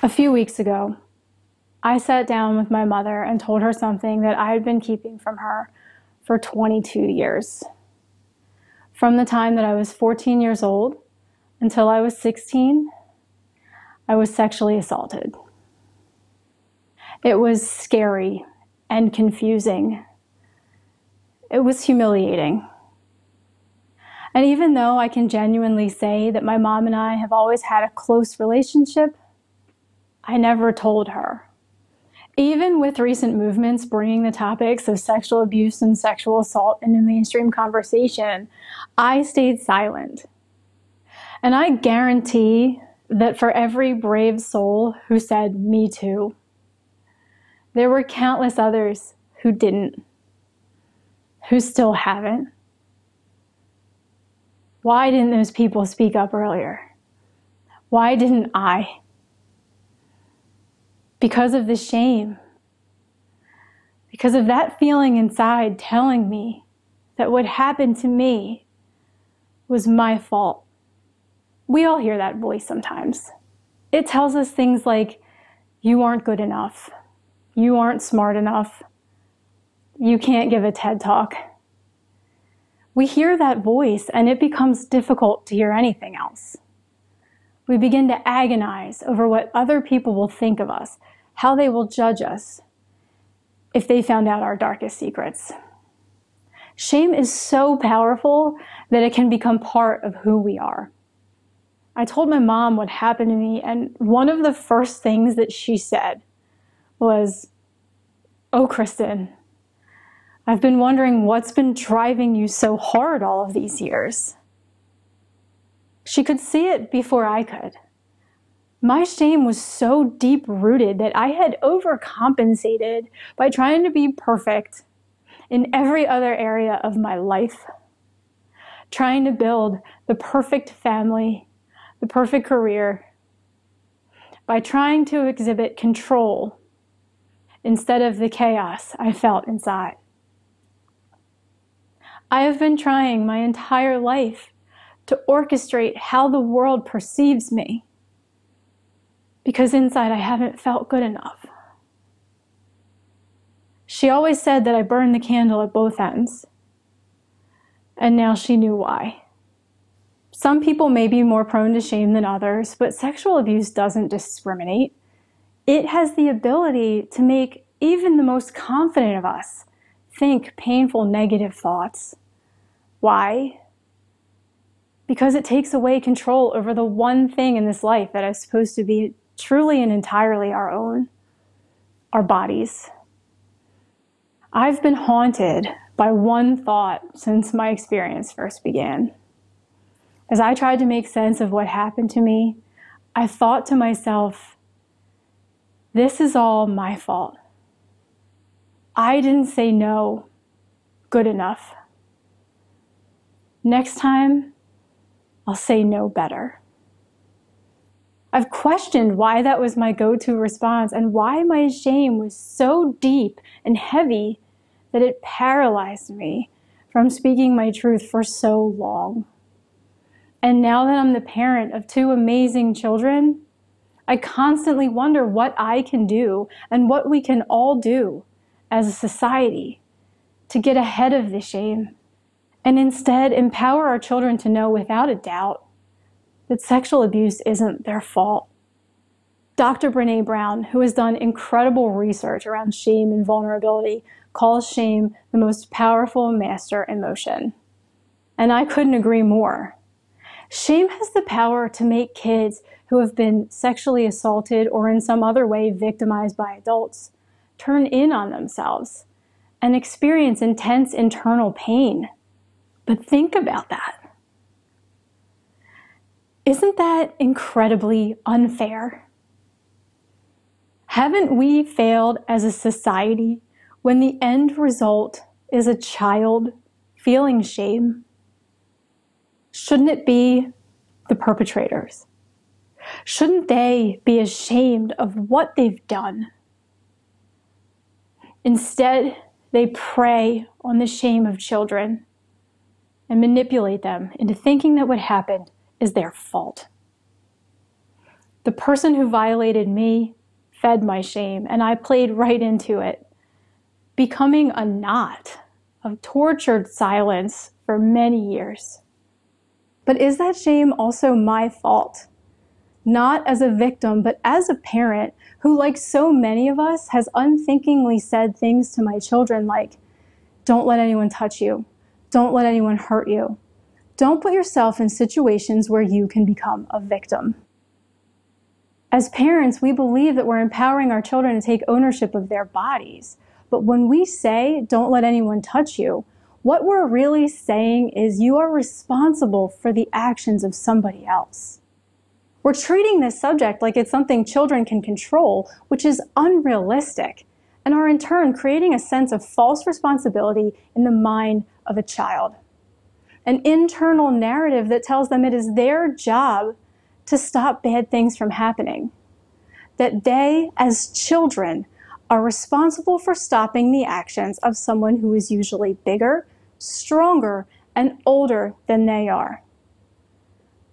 A few weeks ago, I sat down with my mother and told her something that I had been keeping from her for 22 years. From the time that I was 14 years old until I was 16, I was sexually assaulted. It was scary and confusing. It was humiliating. And even though I can genuinely say that my mom and I have always had a close relationship, I never told her. Even with recent movements bringing the topics of sexual abuse and sexual assault into mainstream conversation, I stayed silent. And I guarantee that for every brave soul who said, Me too, there were countless others who didn't, who still haven't. Why didn't those people speak up earlier? Why didn't I? Because of the shame. Because of that feeling inside telling me that what happened to me was my fault. We all hear that voice sometimes. It tells us things like, you aren't good enough. You aren't smart enough. You can't give a TED talk. We hear that voice and it becomes difficult to hear anything else. We begin to agonize over what other people will think of us, how they will judge us if they found out our darkest secrets. Shame is so powerful that it can become part of who we are. I told my mom what happened to me, and one of the first things that she said was, Oh, Kristin, I've been wondering what's been driving you so hard all of these years. She could see it before I could. My shame was so deep rooted that I had overcompensated by trying to be perfect in every other area of my life, trying to build the perfect family the perfect career by trying to exhibit control instead of the chaos I felt inside. I have been trying my entire life to orchestrate how the world perceives me because inside I haven't felt good enough. She always said that I burned the candle at both ends, and now she knew why. Some people may be more prone to shame than others, but sexual abuse doesn't discriminate. It has the ability to make even the most confident of us think painful negative thoughts. Why? Because it takes away control over the one thing in this life that is supposed to be truly and entirely our own our bodies. I've been haunted by one thought since my experience first began. As I tried to make sense of what happened to me, I thought to myself, this is all my fault. I didn't say no good enough. Next time, I'll say no better. I've questioned why that was my go to response and why my shame was so deep and heavy that it paralyzed me from speaking my truth for so long. And now that I'm the parent of two amazing children, I constantly wonder what I can do and what we can all do as a society to get ahead of the shame and instead empower our children to know without a doubt that sexual abuse isn't their fault. Dr. Brene Brown, who has done incredible research around shame and vulnerability, calls shame the most powerful master emotion. And I couldn't agree more. Shame has the power to make kids who have been sexually assaulted or in some other way victimized by adults turn in on themselves and experience intense internal pain. But think about that. Isn't that incredibly unfair? Haven't we failed as a society when the end result is a child feeling shame? Shouldn't it be the perpetrators? Shouldn't they be ashamed of what they've done? Instead, they prey on the shame of children and manipulate them into thinking that what happened is their fault. The person who violated me fed my shame, and I played right into it, becoming a knot of tortured silence for many years. But is that shame also my fault? Not as a victim, but as a parent who, like so many of us, has unthinkingly said things to my children like, don't let anyone touch you. Don't let anyone hurt you. Don't put yourself in situations where you can become a victim. As parents, we believe that we're empowering our children to take ownership of their bodies. But when we say, don't let anyone touch you, what we're really saying is you are responsible for the actions of somebody else. We're treating this subject like it's something children can control, which is unrealistic, and are in turn creating a sense of false responsibility in the mind of a child. An internal narrative that tells them it is their job to stop bad things from happening. That they, as children, are responsible for stopping the actions of someone who is usually bigger, stronger, and older than they are.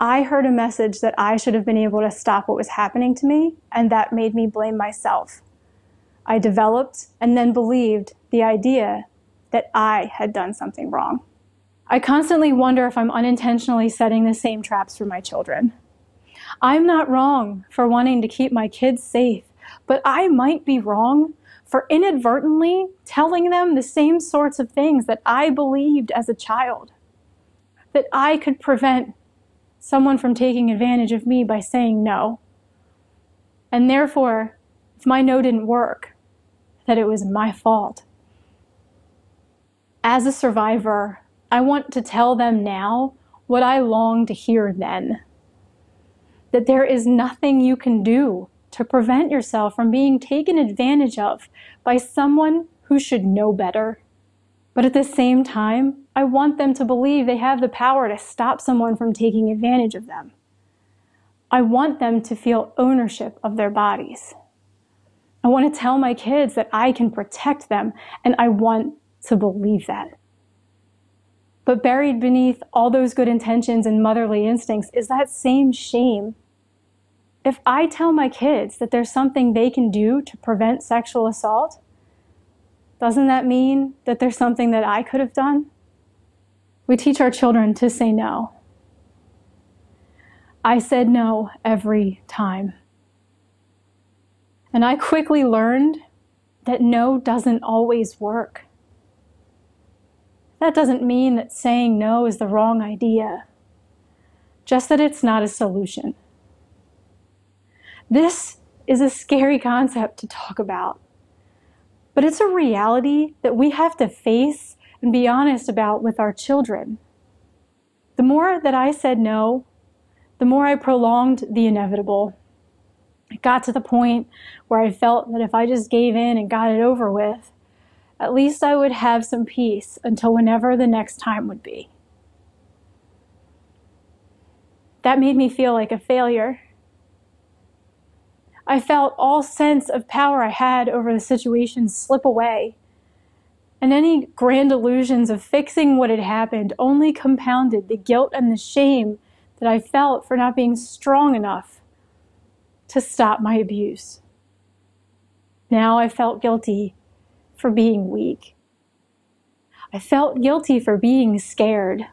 I heard a message that I should have been able to stop what was happening to me, and that made me blame myself. I developed and then believed the idea that I had done something wrong. I constantly wonder if I'm unintentionally setting the same traps for my children. I'm not wrong for wanting to keep my kids safe, but I might be wrong for inadvertently telling them the same sorts of things that I believed as a child. That I could prevent someone from taking advantage of me by saying no. And therefore, if my no didn't work, that it was my fault. As a survivor, I want to tell them now what I long to hear then. That there is nothing you can do to prevent yourself from being taken advantage of by someone who should know better. But at the same time, I want them to believe they have the power to stop someone from taking advantage of them. I want them to feel ownership of their bodies. I want to tell my kids that I can protect them, and I want to believe that. But buried beneath all those good intentions and motherly instincts is that same shame if I tell my kids that there's something they can do to prevent sexual assault, doesn't that mean that there's something that I could have done? We teach our children to say no. I said no every time. And I quickly learned that no doesn't always work. That doesn't mean that saying no is the wrong idea, just that it's not a solution. This is a scary concept to talk about, but it's a reality that we have to face and be honest about with our children. The more that I said no, the more I prolonged the inevitable. It got to the point where I felt that if I just gave in and got it over with, at least I would have some peace until whenever the next time would be. That made me feel like a failure I felt all sense of power I had over the situation slip away. And any grand illusions of fixing what had happened only compounded the guilt and the shame that I felt for not being strong enough to stop my abuse. Now I felt guilty for being weak. I felt guilty for being scared.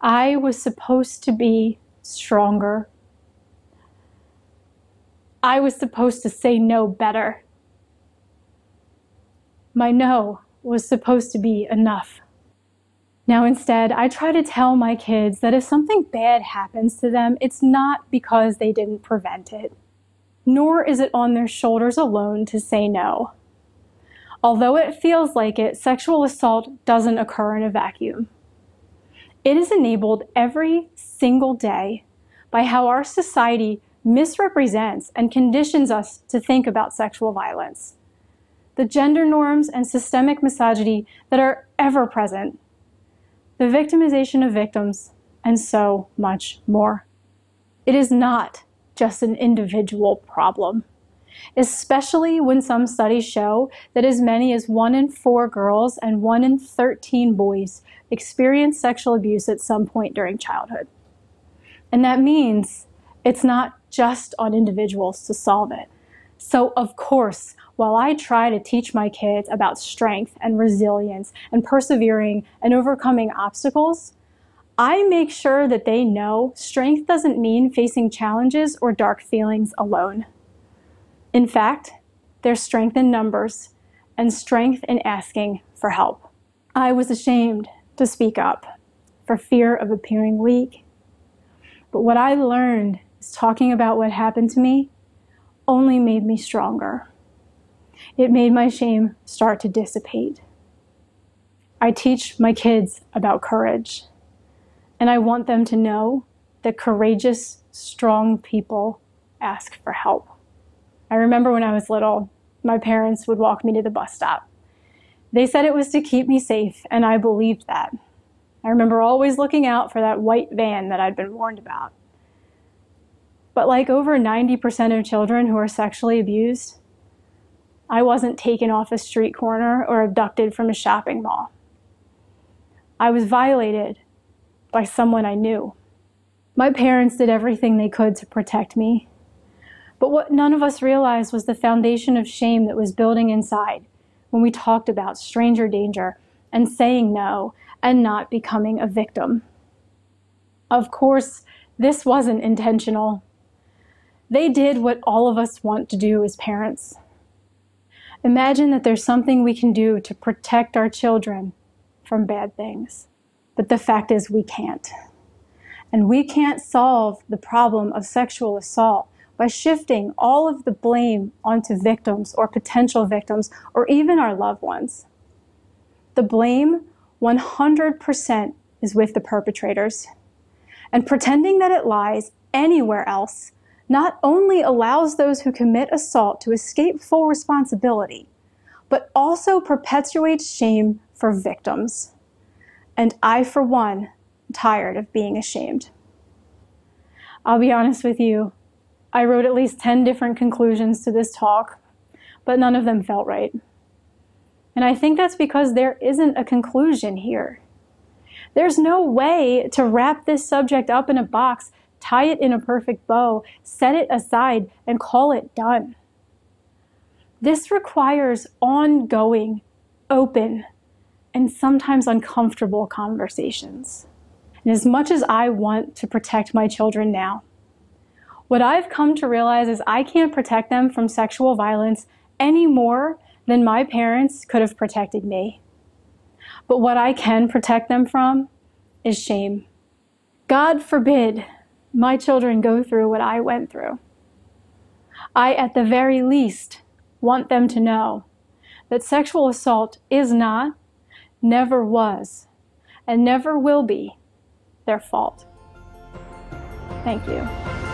I was supposed to be stronger I was supposed to say no better. My no was supposed to be enough. Now, instead, I try to tell my kids that if something bad happens to them, it's not because they didn't prevent it, nor is it on their shoulders alone to say no. Although it feels like it, sexual assault doesn't occur in a vacuum. It is enabled every single day by how our society misrepresents and conditions us to think about sexual violence. The gender norms and systemic misogyny that are ever present, the victimization of victims, and so much more. It is not just an individual problem, especially when some studies show that as many as one in four girls and one in 13 boys experience sexual abuse at some point during childhood. And that means It's not just on individuals to solve it. So, of course, while I try to teach my kids about strength and resilience and persevering and overcoming obstacles, I make sure that they know strength doesn't mean facing challenges or dark feelings alone. In fact, there's strength in numbers and strength in asking for help. I was ashamed to speak up for fear of appearing weak. But what I learned is talking about what happened to me only made me stronger. It made my shame start to dissipate. I teach my kids about courage, and I want them to know that courageous, strong people ask for help. I remember when I was little, my parents would walk me to the bus stop. They said it was to keep me safe, and I believed that. I remember always looking out for that white van that I'd been warned about. But like over 90% of children who are sexually abused, I wasn't taken off a street corner or abducted from a shopping mall. I was violated by someone I knew. My parents did everything they could to protect me. But what none of us realized was the foundation of shame that was building inside when we talked about stranger danger and saying no and not becoming a victim. Of course, this wasn't intentional. They did what all of us want to do as parents Imagine that there's something we can do to protect our children from bad things. But the fact is, we can't. And we can't solve the problem of sexual assault by shifting all of the blame onto victims or potential victims or even our loved ones. The blame 100% is with the perpetrators. And pretending that it lies anywhere else not only allows those who commit assault to escape full responsibility, but also perpetuates shame for victims. And I, for one, am tired of being ashamed. I'll be honest with you, I wrote at least 10 different conclusions to this talk, but none of them felt right. And I think that's because there isn't a conclusion here. There's no way to wrap this subject up in a box tie it in a perfect bow, set it aside, and call it done. This requires ongoing, open, and sometimes uncomfortable conversations. And as much as I want to protect my children now, what I've come to realize is I can't protect them from sexual violence any more than my parents could have protected me. But what I can protect them from is shame. God forbid my children go through what I went through. I, at the very least, want them to know that sexual assault is not, never was, and never will be their fault. Thank you.